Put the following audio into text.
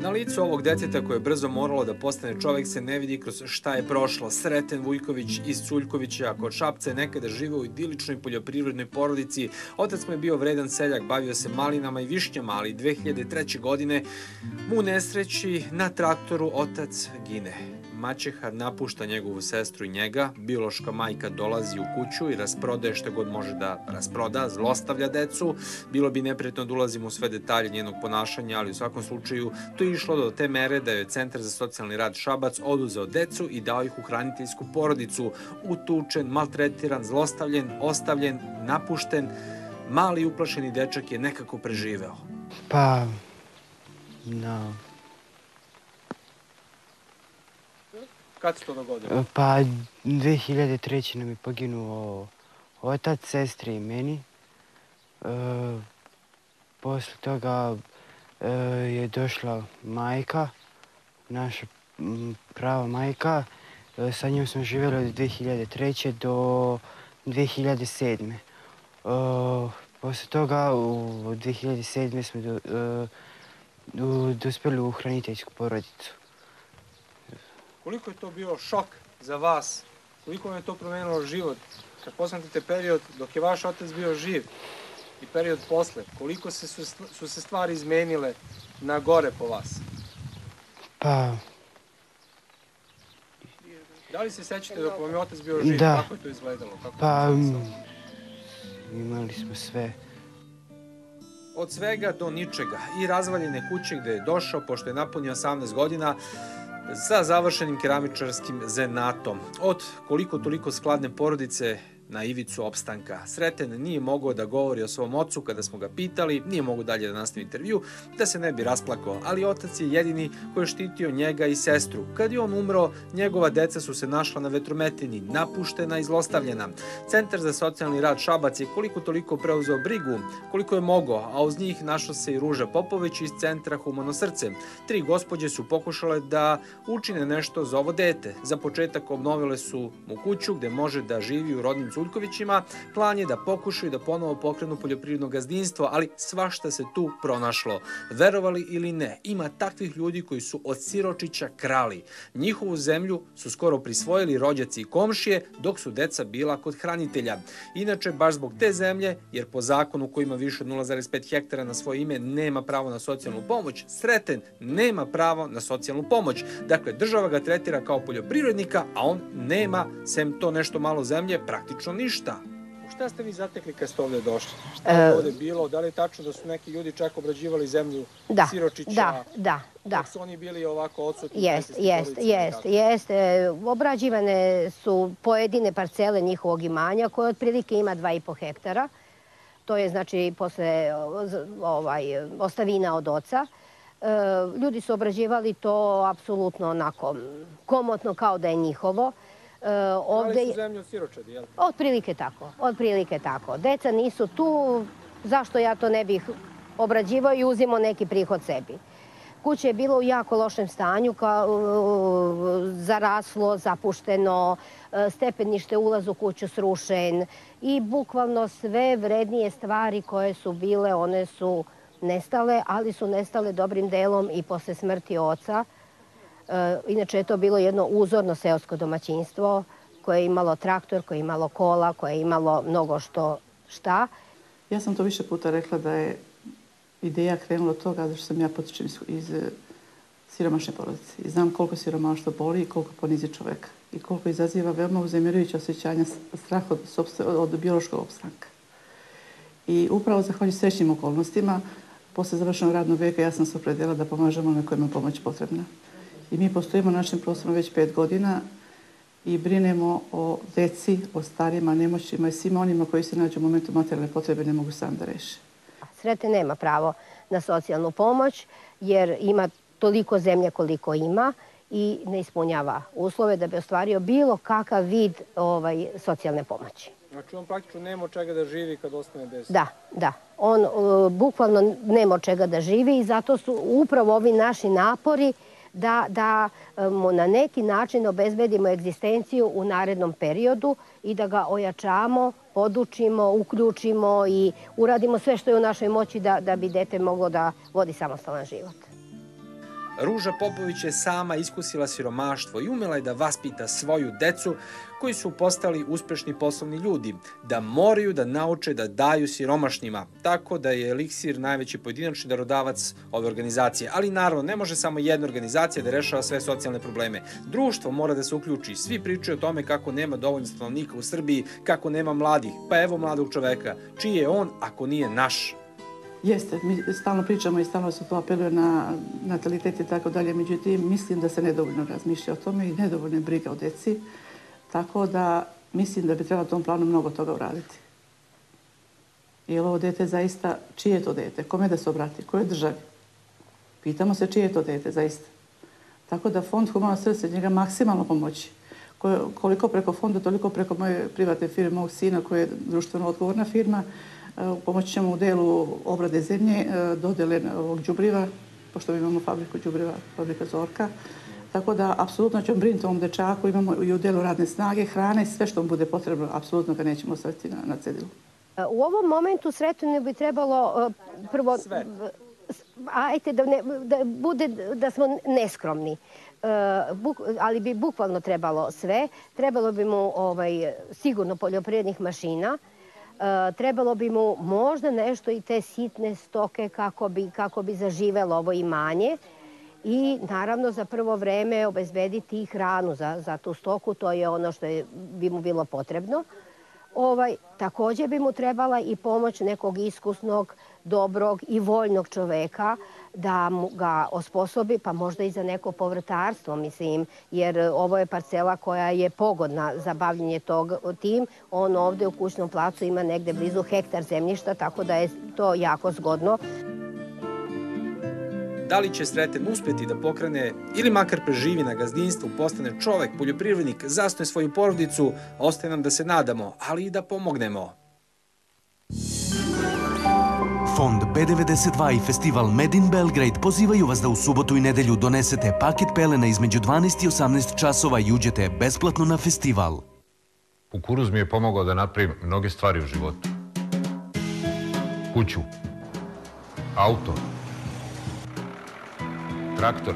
Na licu ovog deteta koje je brzo moralo da postane čovek se ne vidi kroz šta je prošlo. Sreten Vujković iz Culjkovića kod Šapca je nekada živeo u idiličnoj poljoprivrednoj porodici. Otac mu je bio vredan seljak, bavio se malinama i višnjama, ali 2003. godine mu nesreći na traktoru otac gine. Maćeha napušta njegovu sestru i njega, biološka majka dolazi u kuću i rasprodaje što god može da rasproda, zlostavlja decu. Bilo bi neprijatno da ulazimo u sve detalje njenog ponašanja, ali u svakom slučaju to je išlo do te mere da je Centar za socijalni rad Šabac oduzeo decu i dao ih u hraniteljsku porodicu, utučen, maltretiran, zlostavljen, ostavljen, napušten. Mali uplašeni dečak je nekako preživeo. Pa, no, Kad se to dogodilo? Pa 2003. nam je poginuo otac, sestre i meni. E, posle toga e, je došla majka, naša prava majka. E, sa njom smo živjeli od 2003. do 2007. E, posle toga u 2007. smo do, e, dospeli u hraniteljsku porodicu. Koliko je to bio šok za vas? Koliko vam je to promenilo život? Kad posmatite period dok je vaš otac bio živ i period posle, koliko se su, su se stvari izmenile na gore po vas? Pa... Da li se sećate dok vam je otac bio živ? Da. Kako je to izgledalo? Kako pa... je imali smo sve. Od svega do ničega i razvaljene kuće gde je došao, pošto je napunio 18 godina, sa završenim keramičarskim zenatom. Od koliko toliko skladne porodice na ivicu opstanka. Sreten nije mogao da govori o svom ocu kada smo ga pitali, nije mogao dalje da nastavi intervju, da se ne bi rasplakao, ali otac je jedini koji je štitio njega i sestru. Kad je on umro, njegova deca su se našla na vetrometini, napuštena i zlostavljena. Centar za socijalni rad Šabac je koliko toliko preuzeo brigu, koliko je mogao, a uz njih našla se i Ruža Popović iz centra Humano srce. Tri gospođe su pokušale da učine nešto za ovo dete. Za početak obnovile su mu kuću gde može da živi u rodnim Culjkovićima, plan je da pokušaju da ponovo pokrenu poljoprivredno gazdinstvo, ali svašta se tu pronašlo. Verovali ili ne, ima takvih ljudi koji su od siročića krali. Njihovu zemlju su skoro prisvojili rođaci i komšije, dok su deca bila kod hranitelja. Inače, baš zbog te zemlje, jer po zakonu koji ima više od 0,5 hektara na svoje ime nema pravo na socijalnu pomoć, Sreten nema pravo na socijalnu pomoć. Dakle, država ga tretira kao poljoprivrednika, a on nema, sem to nešto malo zemlje, praktično praktično ništa. Šta ste vi zatekli kad ste ovde došli? Šta je ovde bilo? Da li je tačno da su neki ljudi čak obrađivali zemlju da, Siročića? Da, da, da. Dok su oni bili ovako odsutni? Jest, jest, jest, jest. Obrađivane su pojedine parcele njihovog imanja koje otprilike ima 2,5 hektara. To je znači posle ovaj, ostavina od oca. E, ljudi su obrađivali to apsolutno onako komotno kao da je njihovo. Ovde... su zemlju siročadi, jel? Otprilike tako, otprilike tako. Deca nisu tu, zašto ja to ne bih obrađivao i uzimo neki prihod sebi. Kuće je bilo u jako lošem stanju, kao, zaraslo, zapušteno, uh, stepenište ulaz u kuću srušen i bukvalno sve vrednije stvari koje su bile, one su nestale, ali su nestale dobrim delom i posle smrti oca. E, inače je to bilo jedno uzorno seosko domaćinstvo koje je imalo traktor, koje je imalo kola, koje je imalo mnogo što šta. Ja sam to više puta rekla da je ideja krenula od toga zato što sam ja potičem iz, iz e, siromašne porodice. I znam koliko siromaštvo boli i koliko ponizi čoveka. I koliko izaziva veoma uzemirujuće osjećanja strah od, od biološkog opstanka. I upravo zahvaljujući srećnim okolnostima, posle završenog radnog veka ja sam se opredela da pomažemo na kojima pomoć potrebna. I mi postojimo na našem prostoru već pet godina i brinemo o deci, o starima, nemoćima i svima onima koji se nađu u momentu materijalne potrebe ne mogu sam da reše. Srete nema pravo na socijalnu pomoć jer ima toliko zemlje koliko ima i ne ispunjava uslove da bi ostvario bilo kakav vid ovaj, socijalne pomoći. Znači on praktično nema od čega da živi kad ostane bez... Da, da. On uh, bukvalno nema od čega da živi i zato su upravo ovi naši napori uh, da, da mu na neki način obezbedimo egzistenciju u narednom periodu i da ga ojačamo podučimo, uključimo i uradimo sve što je u našoj moći da, da bi dete moglo da vodi samostalan život. Ruža Popović je sama iskusila siromaštvo i umela je da vaspita svoju decu koji su postali uspešni poslovni ljudi, da moraju da nauče da daju siromašnjima, tako da je Eliksir najveći pojedinačni darodavac ove organizacije. Ali naravno, ne može samo jedna organizacija da rešava sve socijalne probleme. Društvo mora da se uključi. Svi pričaju o tome kako nema dovoljno stanovnika u Srbiji, kako nema mladih. Pa evo mladog čoveka. Čiji je on ako nije naš? Jeste, mi stalno pričamo i stalno se to apeluje na natalitet i tako dalje, međutim mislim da se nedovoljno razmišlja o tome i nedovoljno je briga o deci, tako da mislim da bi trebalo tom planu mnogo toga uraditi. Jer ovo dete zaista, čije je to dete? Kome da se obrati? Koje državi? Pitamo se čije je to dete, zaista. Tako da fond Humano srce njega maksimalno pomoći. Koliko preko fonda, toliko preko moje privatne firme, mog sina koji je društveno odgovorna firma, Pomoći ćemo u delu obrade zemlje, e, dodele ovog džubriva, pošto imamo fabriku džubriva, fabrika Zorka. Tako da, apsolutno ćemo brinuti ovom dečaku, imamo i u delu radne snage, hrane, sve što mu bude potrebno, apsolutno ga nećemo ostaviti na, na cedilu. E, u ovom momentu sretno bi trebalo e, prvo... Sve. Ajte da, ne, da bude da smo neskromni. buk, ali bi bukvalno trebalo sve. Trebalo bi mu ovaj, sigurno poljoprivrednih mašina, E, trebalo bi mu možda nešto i te sitne stoke kako bi, kako bi zaživelo ovo imanje i naravno za prvo vreme obezbediti i hranu za, za tu stoku, to je ono što je, bi mu bilo potrebno. Ovaj, takođe bi mu trebala i pomoć nekog iskusnog, dobrog i voljnog čoveka da ga osposobi, pa možda i za neko povrtarstvo, mislim, jer ovo je parcela koja je pogodna za bavljenje tog tim. On ovde u kućnom placu ima negde blizu hektar zemljišta, tako da je to jako zgodno. Da li će Sreten uspeti da pokrene ili makar preživi na gazdinstvu, postane čovek, poljoprivrednik, zastoje svoju porodicu, ostaje nam da se nadamo, ali i da pomognemo. Fond B92 i festival Made in Belgrade pozivaju vas da u subotu i nedelju donesete paket pelena između 12 i 18 časova i uđete besplatno na festival. Kukuruz mi je pomogao da napravim mnoge stvari u životu. Kuću, auto, traktor,